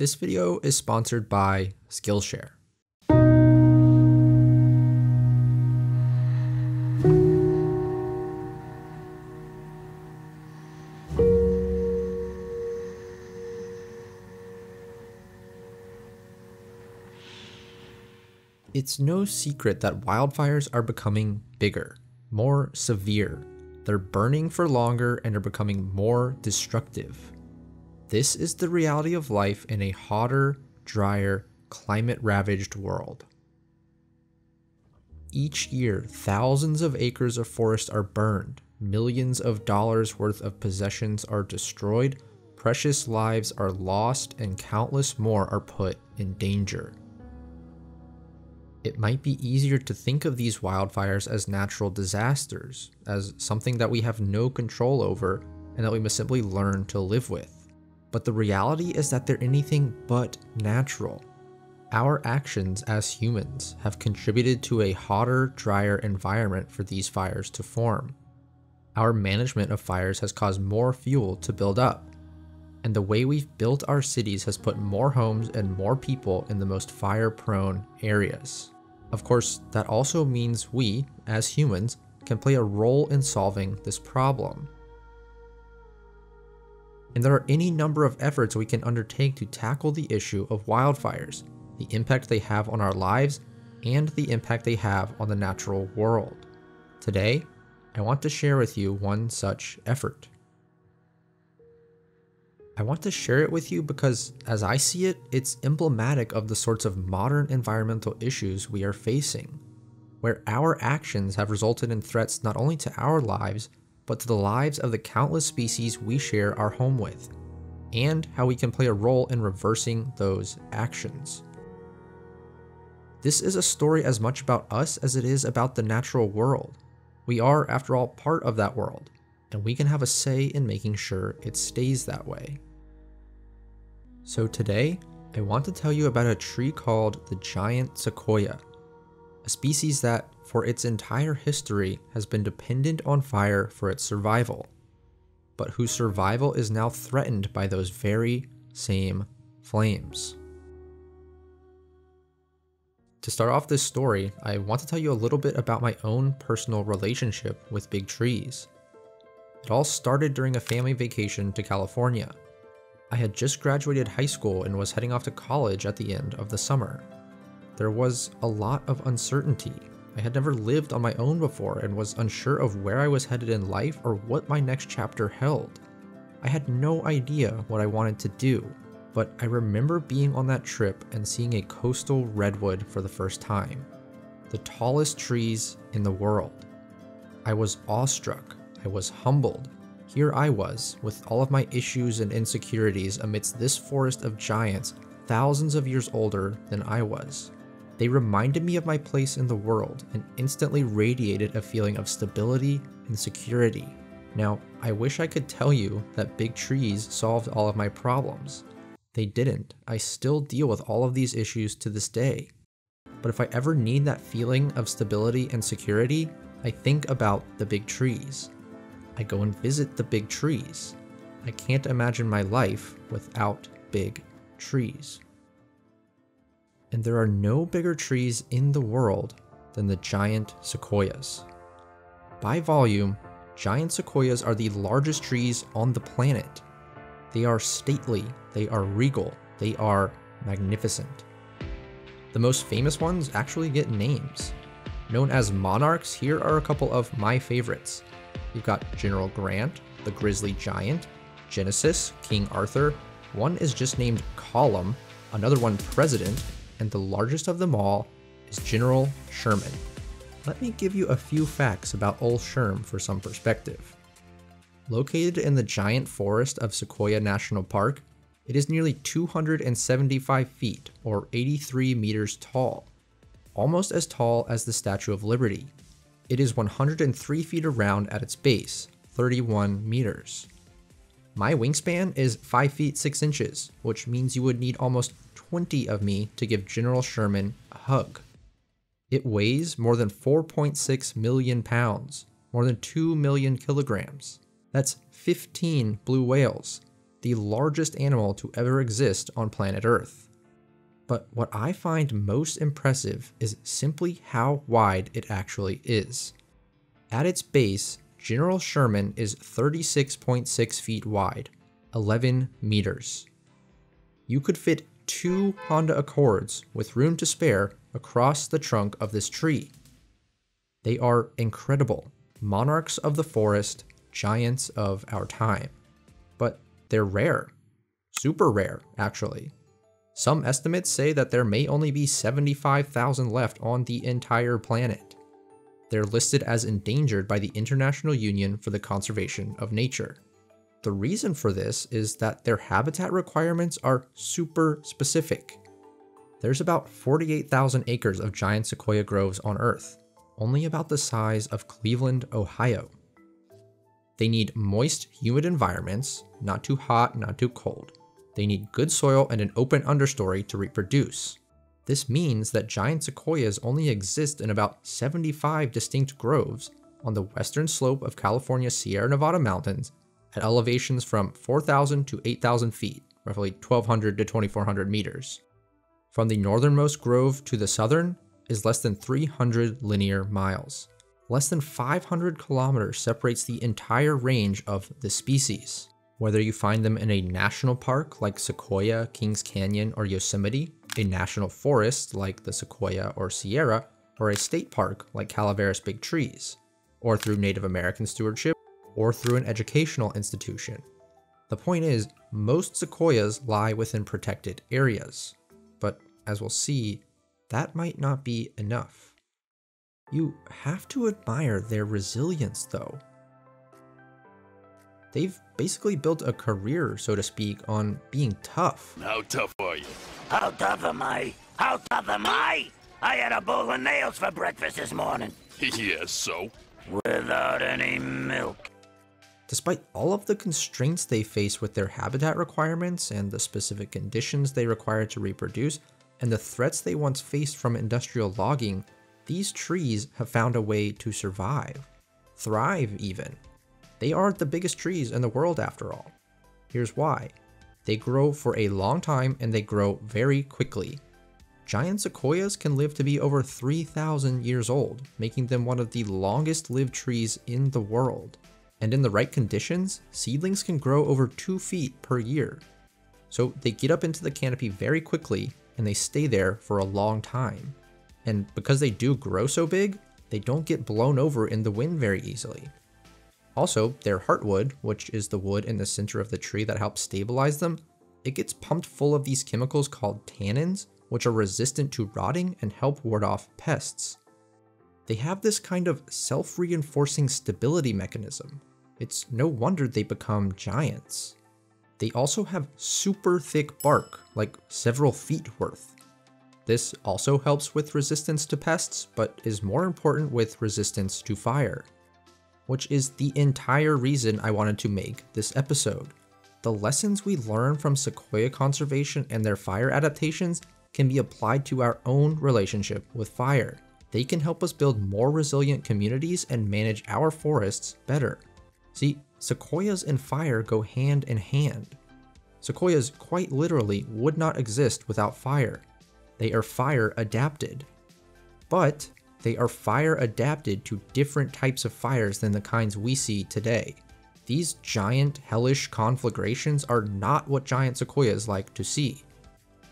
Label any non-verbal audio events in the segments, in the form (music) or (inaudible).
This video is sponsored by Skillshare. It's no secret that wildfires are becoming bigger, more severe. They're burning for longer and are becoming more destructive. This is the reality of life in a hotter, drier, climate ravaged world. Each year, thousands of acres of forest are burned, millions of dollars worth of possessions are destroyed, precious lives are lost, and countless more are put in danger. It might be easier to think of these wildfires as natural disasters, as something that we have no control over and that we must simply learn to live with but the reality is that they're anything but natural. Our actions as humans have contributed to a hotter, drier environment for these fires to form. Our management of fires has caused more fuel to build up, and the way we've built our cities has put more homes and more people in the most fire prone areas. Of course, that also means we, as humans, can play a role in solving this problem. And there are any number of efforts we can undertake to tackle the issue of wildfires, the impact they have on our lives, and the impact they have on the natural world. Today, I want to share with you one such effort. I want to share it with you because, as I see it, it's emblematic of the sorts of modern environmental issues we are facing, where our actions have resulted in threats not only to our lives, but to the lives of the countless species we share our home with, and how we can play a role in reversing those actions. This is a story as much about us as it is about the natural world. We are, after all, part of that world, and we can have a say in making sure it stays that way. So today, I want to tell you about a tree called the giant sequoia, species that, for its entire history, has been dependent on fire for its survival, but whose survival is now threatened by those very same flames. To start off this story, I want to tell you a little bit about my own personal relationship with big trees. It all started during a family vacation to California. I had just graduated high school and was heading off to college at the end of the summer. There was a lot of uncertainty I had never lived on my own before and was unsure of where I was headed in life or what my next chapter held. I had no idea what I wanted to do, but I remember being on that trip and seeing a coastal redwood for the first time. The tallest trees in the world. I was awestruck. I was humbled. Here I was, with all of my issues and insecurities amidst this forest of giants thousands of years older than I was. They reminded me of my place in the world and instantly radiated a feeling of stability and security. Now, I wish I could tell you that big trees solved all of my problems. They didn't. I still deal with all of these issues to this day. But if I ever need that feeling of stability and security, I think about the big trees. I go and visit the big trees. I can't imagine my life without big trees and there are no bigger trees in the world than the giant sequoias. By volume, giant sequoias are the largest trees on the planet. They are stately, they are regal, they are magnificent. The most famous ones actually get names. Known as monarchs, here are a couple of my favorites. You've got General Grant, the grizzly giant, Genesis, King Arthur, one is just named Column, another one President, and the largest of them all is General Sherman. Let me give you a few facts about Old Sherm for some perspective. Located in the giant forest of Sequoia National Park, it is nearly 275 feet, or 83 meters tall, almost as tall as the Statue of Liberty. It is 103 feet around at its base, 31 meters. My wingspan is 5 feet 6 inches, which means you would need almost 20 of me to give General Sherman a hug. It weighs more than 4.6 million pounds, more than 2 million kilograms. That's 15 blue whales. the largest animal to ever exist on planet Earth. But what I find most impressive is simply how wide it actually is. At its base, General Sherman is 36.6 feet wide, 11 meters. You could fit two Honda Accords with room to spare across the trunk of this tree. They are incredible, monarchs of the forest, giants of our time. But they're rare. Super rare, actually. Some estimates say that there may only be 75,000 left on the entire planet. They're listed as endangered by the International Union for the Conservation of Nature. The reason for this is that their habitat requirements are super specific. There's about 48,000 acres of giant sequoia groves on Earth, only about the size of Cleveland, Ohio. They need moist, humid environments, not too hot, not too cold. They need good soil and an open understory to reproduce. This means that giant sequoias only exist in about 75 distinct groves on the western slope of California's Sierra Nevada mountains at elevations from 4,000 to 8,000 feet, roughly 1,200 to 2,400 meters. From the northernmost grove to the southern is less than 300 linear miles. Less than 500 kilometers separates the entire range of the species. Whether you find them in a national park like Sequoia, Kings Canyon, or Yosemite, a national forest like the Sequoia or Sierra, or a state park like Calaveras Big Trees, or through Native American stewardship, or through an educational institution. The point is, most sequoias lie within protected areas, but as we'll see, that might not be enough. You have to admire their resilience, though. They've basically built a career, so to speak, on being tough. How tough are you? How tough am I? How tough am I? I had a bowl of nails for breakfast this morning. (laughs) yes, so? Without any milk. Despite all of the constraints they face with their habitat requirements and the specific conditions they require to reproduce, and the threats they once faced from industrial logging, these trees have found a way to survive, thrive even. They aren't the biggest trees in the world after all. Here's why. They grow for a long time and they grow very quickly. Giant sequoias can live to be over 3,000 years old, making them one of the longest lived trees in the world. And in the right conditions, seedlings can grow over 2 feet per year. So they get up into the canopy very quickly and they stay there for a long time. And because they do grow so big, they don't get blown over in the wind very easily. Also, their heartwood, which is the wood in the center of the tree that helps stabilize them, it gets pumped full of these chemicals called tannins, which are resistant to rotting and help ward off pests. They have this kind of self-reinforcing stability mechanism. It's no wonder they become giants. They also have super thick bark, like several feet worth. This also helps with resistance to pests, but is more important with resistance to fire. Which is the entire reason I wanted to make this episode. The lessons we learn from sequoia conservation and their fire adaptations can be applied to our own relationship with fire. They can help us build more resilient communities and manage our forests better. See, sequoias and fire go hand in hand. Sequoias quite literally would not exist without fire, they are fire adapted. But they are fire adapted to different types of fires than the kinds we see today. These giant, hellish conflagrations are not what giant sequoias like to see.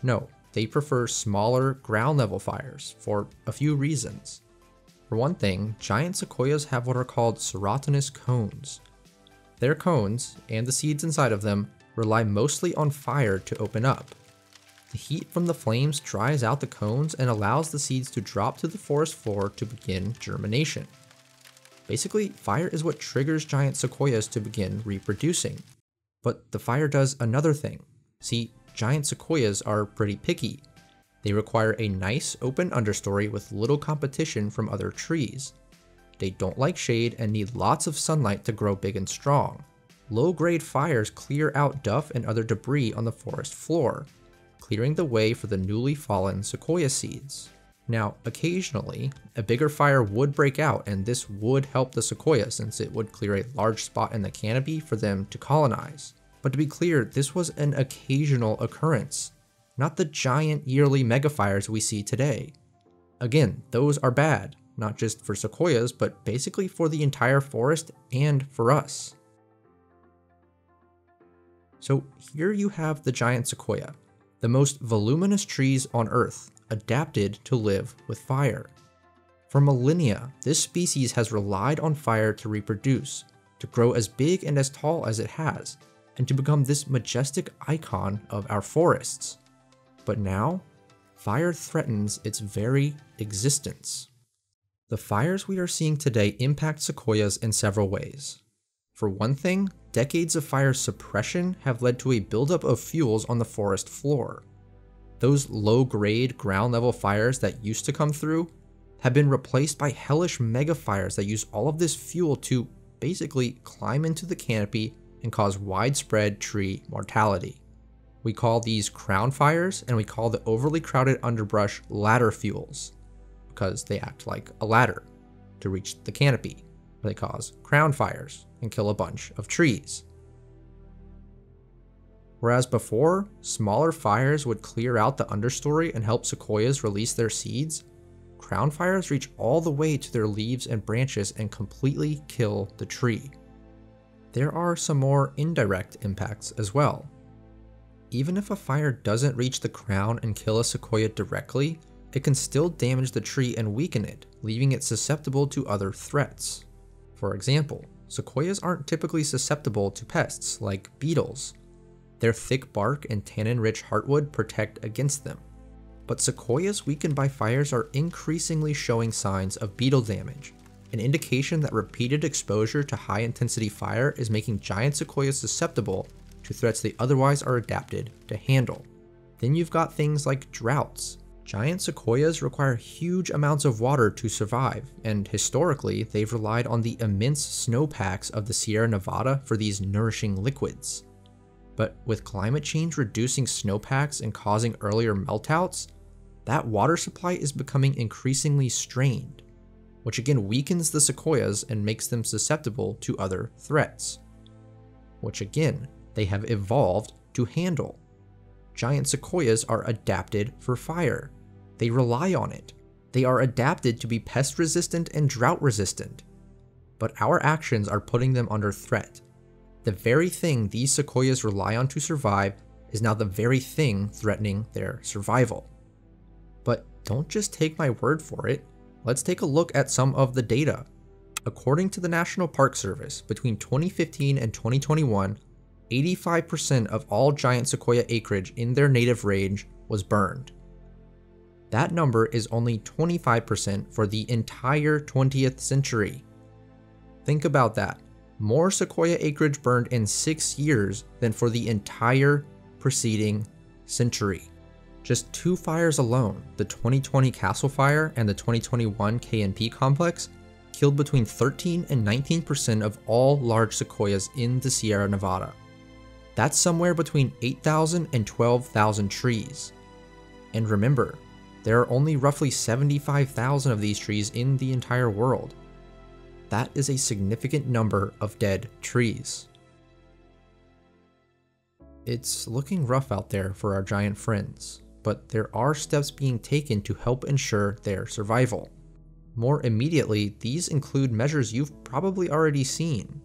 No, they prefer smaller, ground level fires for a few reasons. For one thing, giant sequoias have what are called serotinous cones. Their cones, and the seeds inside of them, rely mostly on fire to open up. The heat from the flames dries out the cones and allows the seeds to drop to the forest floor to begin germination. Basically, fire is what triggers giant sequoias to begin reproducing. But the fire does another thing. See, giant sequoias are pretty picky. They require a nice open understory with little competition from other trees. They don't like shade and need lots of sunlight to grow big and strong. Low grade fires clear out duff and other debris on the forest floor, clearing the way for the newly fallen sequoia seeds. Now, occasionally, a bigger fire would break out and this would help the sequoia since it would clear a large spot in the canopy for them to colonize. But to be clear, this was an occasional occurrence, not the giant yearly megafires we see today. Again, those are bad, not just for sequoias, but basically for the entire forest and for us. So here you have the giant sequoia, the most voluminous trees on Earth, adapted to live with fire. For millennia, this species has relied on fire to reproduce, to grow as big and as tall as it has, and to become this majestic icon of our forests. But now, fire threatens its very existence. The fires we are seeing today impact sequoias in several ways. For one thing, decades of fire suppression have led to a buildup of fuels on the forest floor. Those low-grade ground-level fires that used to come through have been replaced by hellish mega fires that use all of this fuel to basically climb into the canopy and cause widespread tree mortality. We call these crown fires and we call the overly crowded underbrush ladder fuels because they act like a ladder to reach the canopy. They cause crown fires and kill a bunch of trees. Whereas before, smaller fires would clear out the understory and help sequoias release their seeds, crown fires reach all the way to their leaves and branches and completely kill the tree. There are some more indirect impacts as well. Even if a fire doesn't reach the crown and kill a sequoia directly, it can still damage the tree and weaken it, leaving it susceptible to other threats. For example, sequoias aren't typically susceptible to pests like beetles. Their thick bark and tannin-rich heartwood protect against them. But sequoias weakened by fires are increasingly showing signs of beetle damage, an indication that repeated exposure to high intensity fire is making giant sequoias susceptible to threats they otherwise are adapted to handle. Then you've got things like droughts. Giant sequoias require huge amounts of water to survive, and historically, they've relied on the immense snowpacks of the Sierra Nevada for these nourishing liquids. But with climate change reducing snowpacks and causing earlier meltouts, that water supply is becoming increasingly strained which again weakens the sequoias and makes them susceptible to other threats, which again they have evolved to handle. Giant sequoias are adapted for fire. They rely on it. They are adapted to be pest resistant and drought resistant. But our actions are putting them under threat. The very thing these sequoias rely on to survive is now the very thing threatening their survival. But don't just take my word for it let's take a look at some of the data. According to the National Park Service, between 2015 and 2021, 85% of all giant sequoia acreage in their native range was burned. That number is only 25% for the entire 20th century. Think about that. More sequoia acreage burned in six years than for the entire preceding century. Just two fires alone, the 2020 Castle Fire and the 2021 KNP complex, killed between 13 and 19% of all large sequoias in the Sierra Nevada. That's somewhere between 8,000 and 12,000 trees. And remember, there are only roughly 75,000 of these trees in the entire world. That is a significant number of dead trees. It's looking rough out there for our giant friends but there are steps being taken to help ensure their survival. More immediately, these include measures you've probably already seen.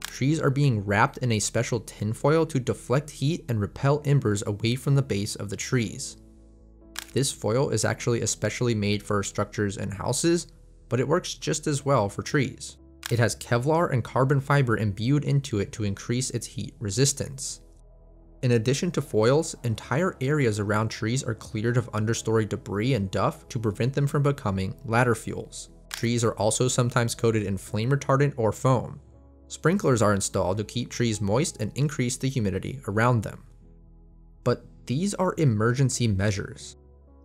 Trees are being wrapped in a special tinfoil to deflect heat and repel embers away from the base of the trees. This foil is actually especially made for structures and houses, but it works just as well for trees. It has Kevlar and carbon fiber imbued into it to increase its heat resistance. In addition to foils, entire areas around trees are cleared of understory debris and duff to prevent them from becoming ladder fuels. Trees are also sometimes coated in flame retardant or foam. Sprinklers are installed to keep trees moist and increase the humidity around them. But these are emergency measures.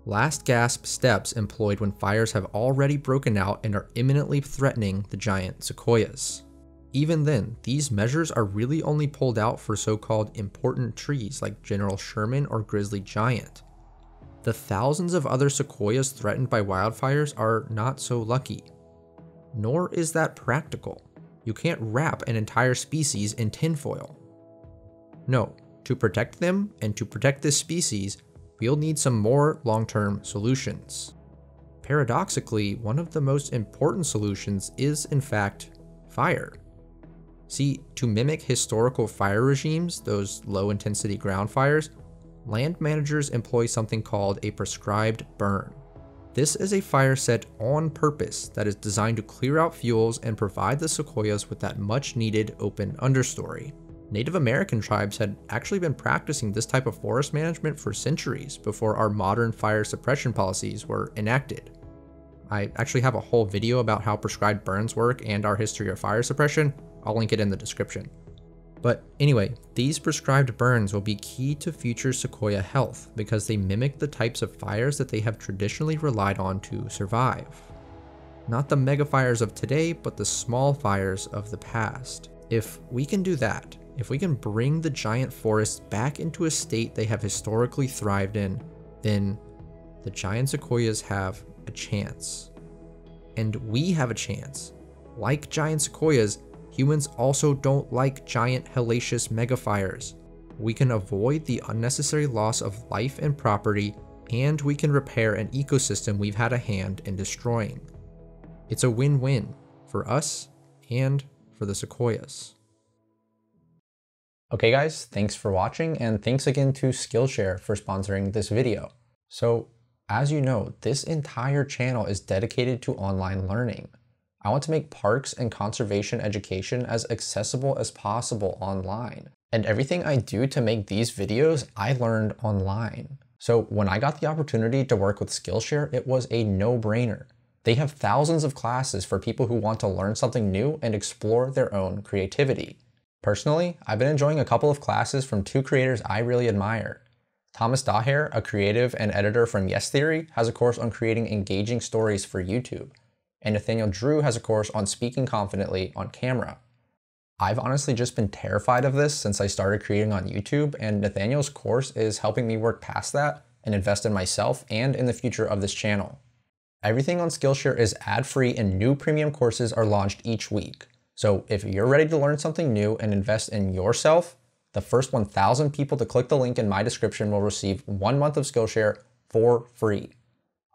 Last gasp steps employed when fires have already broken out and are imminently threatening the giant sequoias. Even then, these measures are really only pulled out for so-called important trees like General Sherman or Grizzly Giant. The thousands of other sequoias threatened by wildfires are not so lucky. Nor is that practical. You can't wrap an entire species in tinfoil. No, to protect them and to protect this species, we'll need some more long-term solutions. Paradoxically, one of the most important solutions is in fact fire. See, to mimic historical fire regimes, those low intensity ground fires, land managers employ something called a prescribed burn. This is a fire set on purpose that is designed to clear out fuels and provide the sequoias with that much needed open understory. Native American tribes had actually been practicing this type of forest management for centuries before our modern fire suppression policies were enacted. I actually have a whole video about how prescribed burns work and our history of fire suppression. I'll link it in the description. But anyway, these prescribed burns will be key to future sequoia health because they mimic the types of fires that they have traditionally relied on to survive. Not the mega fires of today, but the small fires of the past. If we can do that, if we can bring the giant forests back into a state they have historically thrived in, then the giant sequoias have a chance. And we have a chance. Like giant sequoias, humans also don't like giant hellacious megafires. We can avoid the unnecessary loss of life and property, and we can repair an ecosystem we've had a hand in destroying. It's a win-win for us and for the sequoias. Okay guys, thanks for watching and thanks again to Skillshare for sponsoring this video. So as you know, this entire channel is dedicated to online learning. I want to make parks and conservation education as accessible as possible online. And everything I do to make these videos, I learned online. So when I got the opportunity to work with Skillshare, it was a no-brainer. They have thousands of classes for people who want to learn something new and explore their own creativity. Personally, I've been enjoying a couple of classes from two creators I really admire. Thomas Daher, a creative and editor from Yes Theory, has a course on creating engaging stories for YouTube and Nathaniel Drew has a course on speaking confidently on camera. I've honestly just been terrified of this since I started creating on YouTube, and Nathaniel's course is helping me work past that and invest in myself and in the future of this channel. Everything on Skillshare is ad-free and new premium courses are launched each week. So if you're ready to learn something new and invest in yourself, the first 1,000 people to click the link in my description will receive one month of Skillshare for free.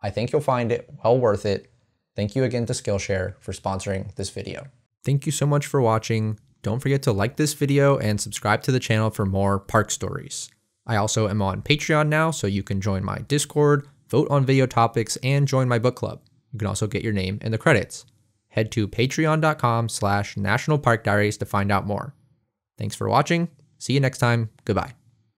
I think you'll find it well worth it Thank you again to Skillshare for sponsoring this video. Thank you so much for watching. Don't forget to like this video and subscribe to the channel for more park stories. I also am on Patreon now, so you can join my Discord, vote on video topics, and join my book club. You can also get your name in the credits. Head to patreon.com slash National Park Diaries to find out more. Thanks for watching. See you next time. Goodbye.